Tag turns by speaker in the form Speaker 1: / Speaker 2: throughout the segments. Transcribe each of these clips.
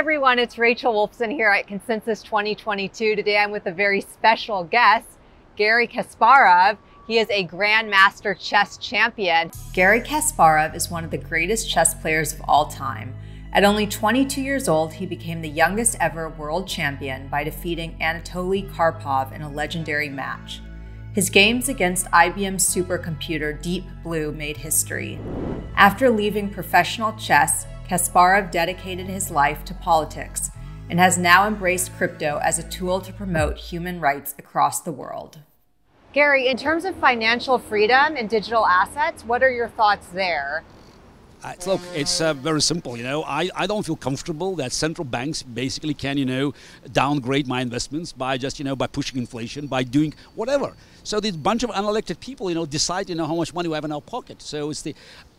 Speaker 1: everyone, it's Rachel Wolfson here at Consensus 2022. Today I'm with a very special guest, Garry Kasparov. He is a Grandmaster chess champion. Garry Kasparov is one of the greatest chess players of all time. At only 22 years old, he became the youngest ever world champion by defeating Anatoly Karpov in a legendary match. His games against IBM's supercomputer Deep Blue made history. After leaving professional chess, Kasparov dedicated his life to politics and has now embraced crypto as a tool to promote human rights across the world. Garry, in terms of financial freedom and digital assets, what are your thoughts there?
Speaker 2: Uh, look, it's uh, very simple. You know, I, I don't feel comfortable that central banks basically can, you know, downgrade my investments by just, you know, by pushing inflation, by doing whatever. So this bunch of unelected people, you know, decide, you know, how much money we have in our pocket. So it's the,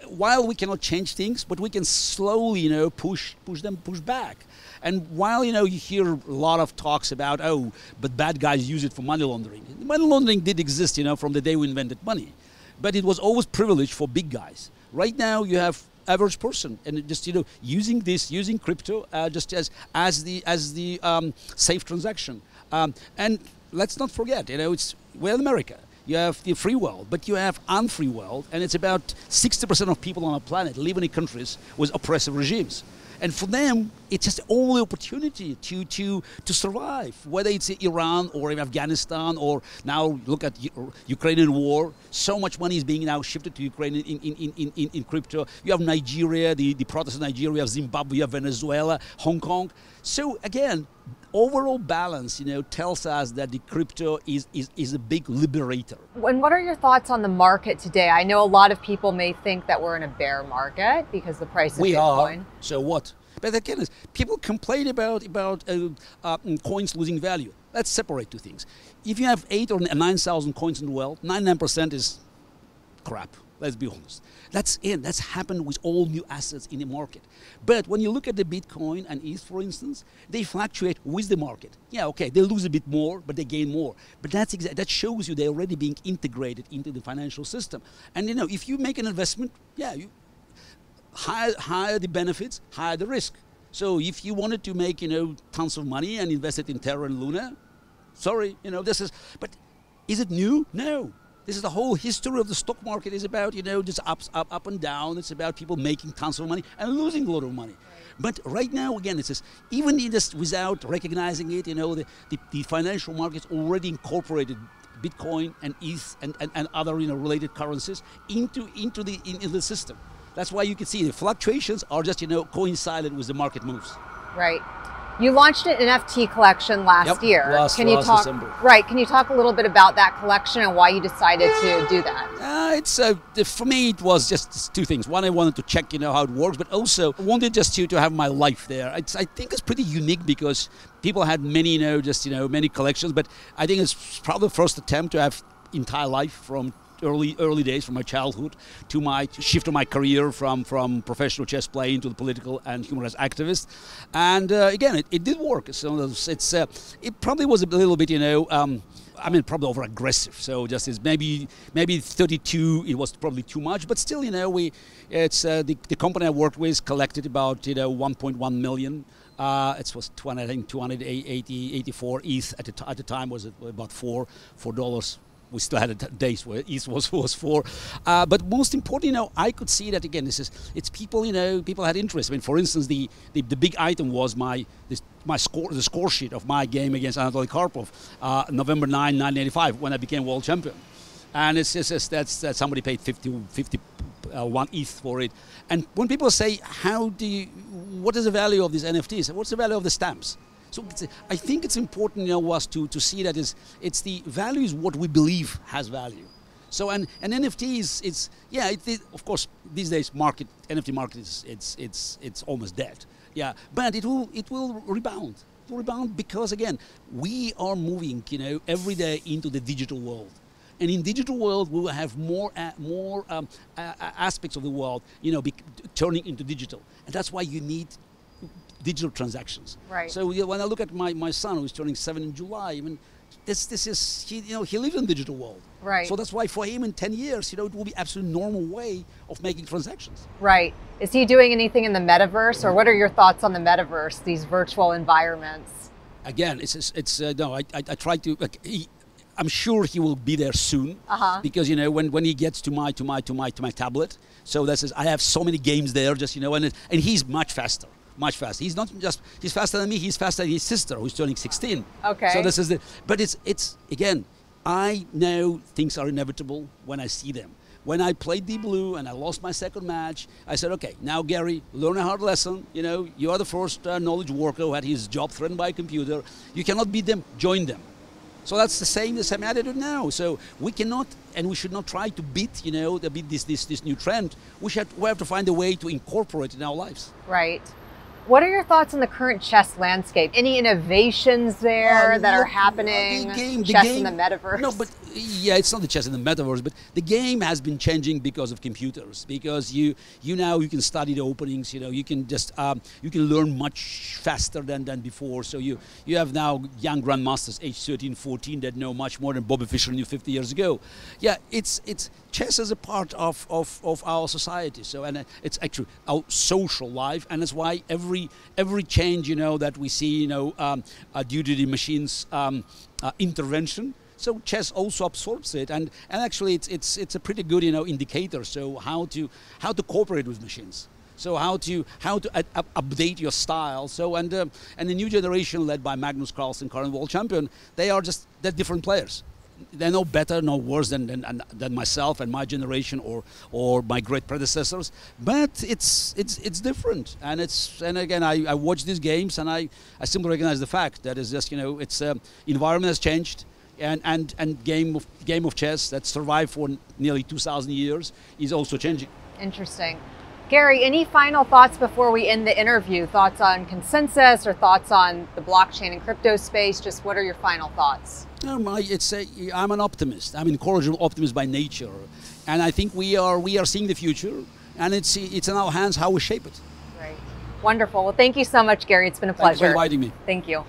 Speaker 2: while we cannot change things, but we can slowly, you know, push push them, push back. And while you know you hear a lot of talks about oh, but bad guys use it for money laundering. Money laundering did exist, you know, from the day we invented money, but it was always privileged for big guys. Right now, you have average person. And just you know using this using crypto uh, just as as the as the um, safe transaction. Um, and let's not forget you know it's we're in america. You have the free world but you have unfree world and it's about 60% of people on our planet living in countries with oppressive regimes and for them, it's just the only opportunity to, to, to survive, whether it's Iran or in Afghanistan or now look at Ukrainian war. So much money is being now shifted to Ukraine in, in, in, in, in crypto. You have Nigeria, the, the protests in Nigeria, Zimbabwe, Venezuela, Hong Kong. So again, overall balance, you know, tells us that the crypto is, is, is a big liberator.
Speaker 1: And what are your thoughts on the market today? I know a lot of people may think that we're in a bear market because the price of
Speaker 2: we
Speaker 1: Bitcoin.
Speaker 2: Are. So what? But again, people complain about about uh, uh, coins losing value. Let's separate two things. If you have eight or nine thousand coins in the world, ninety-nine percent is crap. Let's be honest. That's it. That's happened with all new assets in the market. But when you look at the Bitcoin and ETH, for instance, they fluctuate with the market. Yeah, okay, they lose a bit more, but they gain more. But that's exa- that shows you they're already being integrated into the financial system. And you know, if you make an investment, yeah, you higher, higher the benefits, higher the risk. So if you wanted to make, you know, tons of money and invest it in Terra and Luna, sorry, you know, this is, but is it new? No. This is the whole history of the stock market is about, you know, just ups, up, up and down. It's about people making tons of money and losing a lot of money. But right now, again, it says even just without recognizing it, you know, the, the, the financial markets already incorporated Bitcoin and ETH and, and, and other, you know, related currencies into, into the, in, in the system. That's why you can see the fluctuations are just, you know, coincident with the market moves.
Speaker 1: Right. You launched an NFT collection last
Speaker 2: Yep,
Speaker 1: year.
Speaker 2: last-
Speaker 1: can you
Speaker 2: last
Speaker 1: talk
Speaker 2: December.
Speaker 1: right? Can you talk a little bit about that collection and why you decided to do that?
Speaker 2: Uh, it's uh, for me. It was just two things. One, I wanted to check, you know, how it works, but also I wanted just to, to have my life there. It's, I think it's pretty unique because people had many, you know, just you know, many collections, but I think it's probably the first attempt to have entire life from early early days from my childhood to my shift of my career from from professional chess playing to the political and human rights activist and uh, again it, it did work so it's uh, it probably was a little bit you know um, I mean, probably over aggressive. So just is maybe maybe 32. It was probably too much, but still, you know, we it's uh, the, the company I worked with collected about you know 1.1 million. Uh, it was 200, I think 280, 84 ETH at the, at the time was about four four dollars we still had days where East was was for. Uh, but most important, you know, I could see that again. This is it's people, you know, people had interest. I mean, for instance, the the, the big item was my this, my score the score sheet of my game against Anatoly Karpov, uh, November 9, 1985, when I became world champion. And it's just it's, that's that somebody paid 50, 50 uh, one ETH for it. And when people say, how do you, what is the value of these NFTs? What's the value of the stamps? So I think it's important, you know, us to, to see that is it's the value is what we believe has value. So and, and NFTs, it's yeah, it, it, of course these days market NFT market is it's it's it's almost dead. Yeah, but it will it will rebound. It will rebound because again we are moving, you know, every day into the digital world. And in digital world, we will have more uh, more um, uh, aspects of the world, you know, turning into digital, and that's why you need digital transactions.
Speaker 1: Right.
Speaker 2: So yeah, when I look at my, my son who's turning seven in July, I mean, this this is he you know he lives in the digital world.
Speaker 1: Right.
Speaker 2: So that's why for him in 10 years, you know, it will be absolutely normal way of making transactions.
Speaker 1: Right. Is he doing anything in the metaverse, or what are your thoughts on the metaverse, these virtual environments?
Speaker 2: Again, it's it's, it's uh, no, I, I, I try to like he, I'm sure he will be there soon
Speaker 1: Uh-huh.
Speaker 2: because you know when, when he gets to my to my to my to my tablet. So this is I have so many games there, just you know, and it, and he's much faster, much faster. He's not just he's faster than me. He's faster than his sister, who's turning 16.
Speaker 1: Okay.
Speaker 2: So this is the but it's it's again. I know things are inevitable when I see them. When I played Deep Blue and I lost my second match, I said, okay, now Garry, learn a hard lesson. You know, you are the first uh, knowledge worker who had his job threatened by a computer. You cannot beat them, join them. So that's the same the same attitude now. So we cannot and we should not try to beat, you know, the beat this this this new trend. We should we have to find a way to incorporate it in our lives.
Speaker 1: Right. What are your thoughts on the current chess landscape? Any innovations there
Speaker 2: Uh,
Speaker 1: that are happening?
Speaker 2: The game, the
Speaker 1: chess
Speaker 2: game,
Speaker 1: in the metaverse.
Speaker 2: No, but yeah, it's not the chess in the metaverse, but the game has been changing because of computers. Because you you now you can study the openings. You know, you can just um, you can learn much faster than than before. So you you have now young grandmasters, age 13, 14, that know much more than Bobby Fischer knew 50 years ago. Yeah, it's it's chess is a part of of, of our society. So and uh, it's actually our social life, and that's why every every change you know that we see you know um, uh, due to the machines um, uh, intervention. So chess also absorbs it, and, and actually it's, it's it's a pretty good you know indicator. So how to how to cooperate with machines. So how to how to up- up- update your style. So and um, and the new generation led by Magnus Carlsen, current world champion, they are just they're different players. They're no better, no worse than, than than myself and my generation or or my great predecessors. But it's it's it's different, and it's and again I, I watch these games and I, I simply recognize the fact that it's just you know it's um, environment has changed and, and, and game of game of chess that survived for nearly 2,000 years is also changing.
Speaker 1: Interesting. Garry, any final thoughts before we end the interview? Thoughts on consensus or thoughts on the blockchain and crypto space? Just what are your final thoughts?
Speaker 2: Um, no, my, it's a, I'm an optimist. I'm an incorrigible optimist by nature, and I think we are we are seeing the future, and it's it's in our hands how we shape it.
Speaker 1: Great. Wonderful. Well, thank you so much, Garry. It's been a pleasure.
Speaker 2: Thanks for inviting me.
Speaker 1: Thank you.